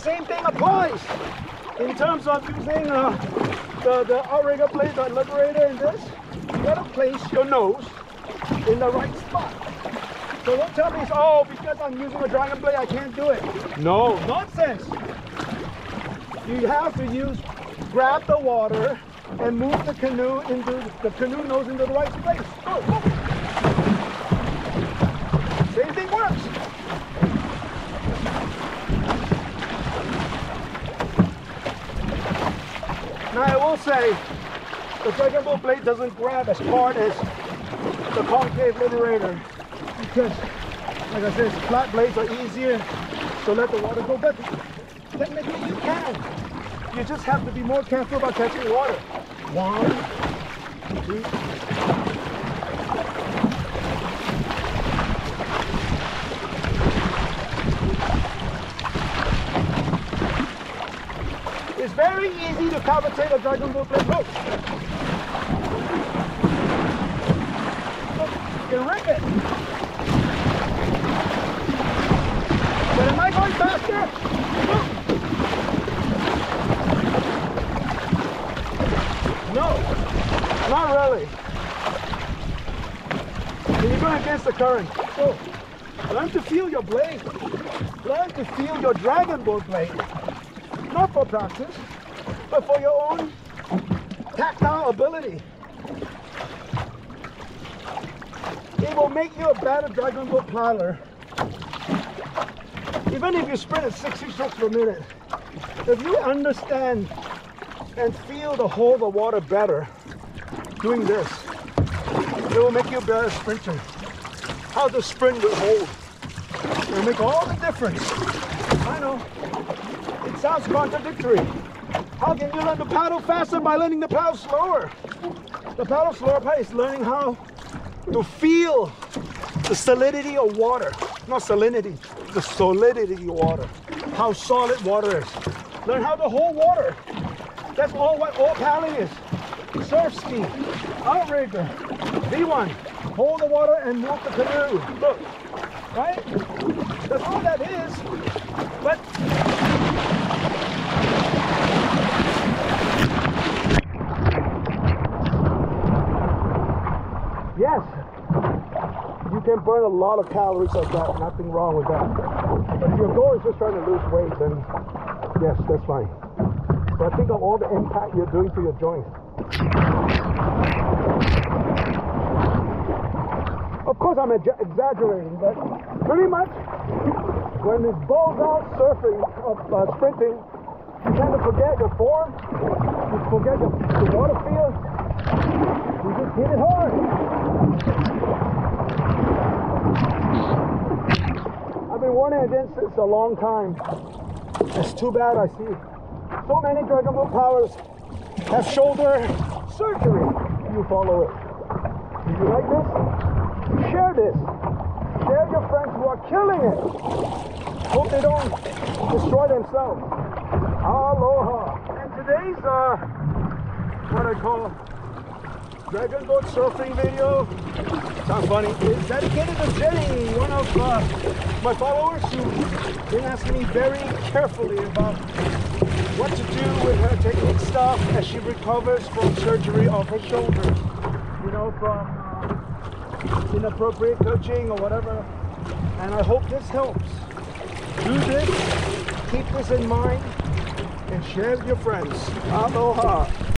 same thing applies in terms of using uh, the, the outrigger blade, the liberator in this. You gotta place your nose in the right spot. So don't tell me, oh, because I'm using a dragon blade, I can't do it. No, nonsense. You have to use, grab the water and move the canoe into, the canoe nose into the right place. Go, go. Same thing works. Now I will say, the dragon boat blade doesn't grab as hard as the concave liberator because, like I said, flat blades are easier to let the water go. But technically, you can. You just have to be more careful about catching water. One, two. It's very easy to cavitate a dragon boat blade. Look. Oh. Look, you can rip it. But am I going faster? No, not really. You're going against the current. So, learn to feel your blade. Learn to feel your dragon boat blade. Not for practice, but for your own tactile ability. It will make you a better dragon boat paddler. Even if you sprint at 60 strokes per minute, if you understand and feel the hold of water better doing this, it will make you a better sprinter. How to sprint with hold. It will make all the difference. I know. Sounds contradictory. How can you learn to paddle faster by learning to paddle slower? The paddle slower part is learning how to feel the solidity of water. Not salinity, the solidity of water. How solid water is. Learn how to hold water. That's all what all paddling is. Surf ski, outrigger, V1. Hold the water and move the canoe. Look, right? That's all that is. But yes, you can burn a lot of calories like that. Nothing wrong with that. But if your goal is just trying to lose weight, then yes, that's fine. But think of all the impact you're doing to your joints. Of course, I'm exa- exaggerating, but pretty much when it balls out surfing, uh, uh, sprinting, you tend to forget your form, you forget your, the water feel, you just hit it hard. Been warning against this a long time. It's too bad I see so many Dragon Boat powers have shoulder surgery. You follow it. Do you like this? Share this. Share your friends who are killing it. Hope they don't destroy themselves. Aloha. And today's uh what I call Dragon Boat surfing video. Sounds funny. Is dedicated to Jenny, one of uh, my followers who's been asking me very carefully about what to do with her technique stuff as she recovers from surgery of her shoulders. You know, from uh, inappropriate coaching or whatever. And I hope this helps. Do this, keep this in mind, and share with your friends. Aloha.